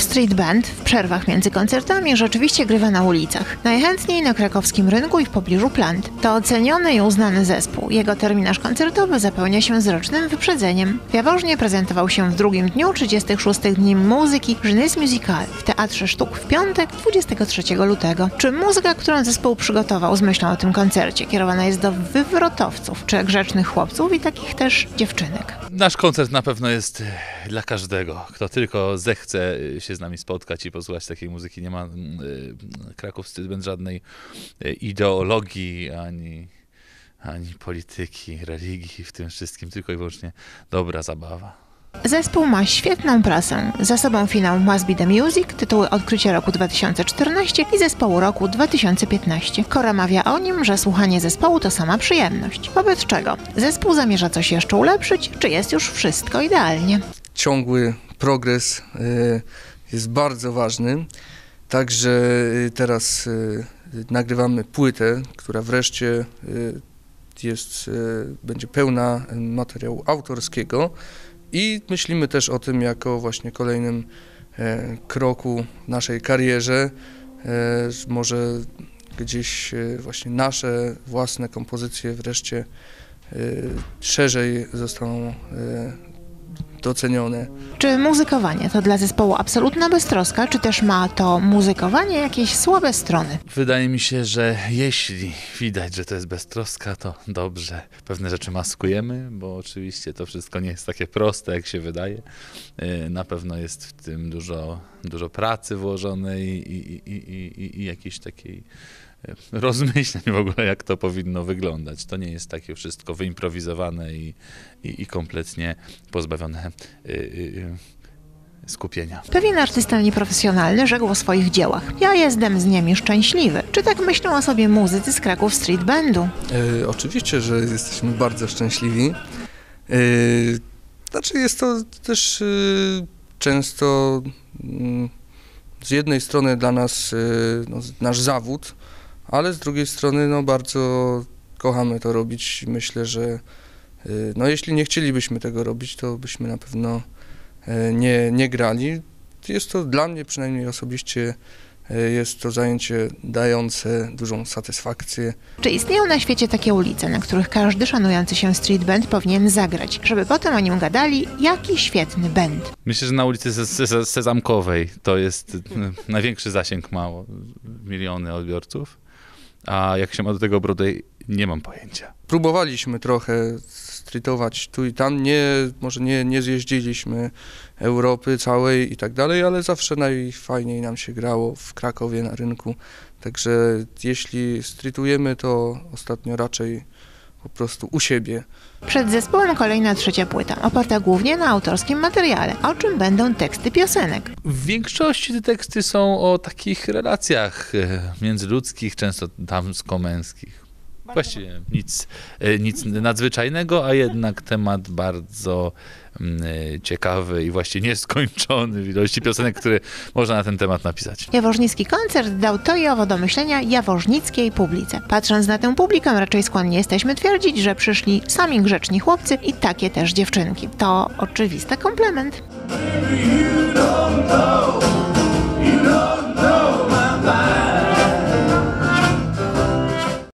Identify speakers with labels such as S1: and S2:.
S1: Street Band w przerwach między koncertami rzeczywiście grywa na ulicach. Najchętniej na krakowskim rynku i w pobliżu plant. To oceniony i uznany zespół. Jego terminarz koncertowy zapełnia się z rocznym wyprzedzeniem. W Jaworznie prezentował się w drugim dniu 36 Dni Muzyki Jeunesse Musical w Teatrze Sztuk w piątek 23 lutego. Czy muzyka, którą zespół przygotował z myślą o tym koncercie, kierowana jest do wywrotowców, czy grzecznych chłopców i takich też dziewczynek?
S2: Nasz koncert na pewno jest dla każdego, kto tylko zechce się z nami spotkać i posłuchać takiej muzyki. Nie ma mm, e, Kraków Band żadnej e, ideologii ani, ani polityki, religii w tym wszystkim, tylko i wyłącznie dobra zabawa.
S1: Zespół ma świetną prasę. Za sobą finał Must Be The Music, tytuły odkrycia roku 2014 i zespołu roku 2015. Kora mawia o nim, że słuchanie zespołu to sama przyjemność. Wobec czego zespół zamierza coś jeszcze ulepszyć, czy jest już wszystko idealnie?
S3: ciągły progres y, jest bardzo ważny. Także y, teraz y, nagrywamy płytę, która wreszcie y, jest, będzie pełna materiału autorskiego i myślimy też o tym jako właśnie kolejnym e, kroku w naszej karierze. E, że Może gdzieś e, właśnie nasze własne kompozycje wreszcie szerzej zostaną docenione.
S1: Czy muzykowanie to dla zespołu absolutna beztroska, czy też ma to muzykowanie jakieś słabe strony?
S2: Wydaje mi się, że jeśli widać, że to jest beztroska, to dobrze. Pewne rzeczy maskujemy, bo oczywiście to wszystko nie jest takie proste, jak się wydaje. Yy, Na pewno jest w tym dużo, dużo pracy włożonej i, i, i, i, i jakiejś takiej rozmyśleń w ogóle, jak to powinno wyglądać. To nie jest takie wszystko wyimprowizowane i, i, i kompletnie pozbawione yy, yy, skupienia.
S1: Pewien artysta nieprofesjonalny rzekł o swoich dziełach. Ja jestem z nimi szczęśliwy. Czy tak myślą o sobie muzycy z Kraków Street Bandu?
S3: E, oczywiście, że jesteśmy bardzo szczęśliwi. E, znaczy jest to też e, często mm, z jednej strony dla nas e, no, nasz zawód, ale z drugiej strony no, bardzo kochamy to robić. Myślę, że e, no, jeśli nie chcielibyśmy tego robić, to byśmy na pewno e, nie, nie grali. Jest to dla mnie przynajmniej osobiście e, jest to zajęcie dające dużą satysfakcję.
S1: Czy istnieją na świecie takie ulice, na których każdy szanujący się street band powinien zagrać, żeby potem o nim gadali, jaki świetny band?
S2: Myślę, że na ulicy Se- Se- Sezamkowej to jest największy zasięg mało, miliony odbiorców. A jak się ma do tego Broadway, nie mam pojęcia.
S3: próbowaliśmy trochę streetować tu i tam, nie, może nie, nie zjeździliśmy Europy całej i tak dalej, ale zawsze najfajniej nam się grało w Krakowie na rynku, także jeśli streetujemy, to ostatnio raczej po prostu u siebie.
S1: Przed zespołem kolejna trzecia płyta, oparta głównie na autorskim materiale, o czym będą teksty piosenek.
S2: W większości te teksty są o takich relacjach e, międzyludzkich, często damsko-męskich. Właściwie nic, e, nic nadzwyczajnego, a jednak temat bardzo mm, e, ciekawy i właściwie nieskończony w ilości piosenek, które można na ten temat napisać.
S1: Jaworznicki koncert dał to i owo do myślenia jaworznickiej publice. Patrząc na tę publikę, raczej skłonni jesteśmy twierdzić, że przyszli sami grzeczni chłopcy i takie też dziewczynki. To oczywisty komplement.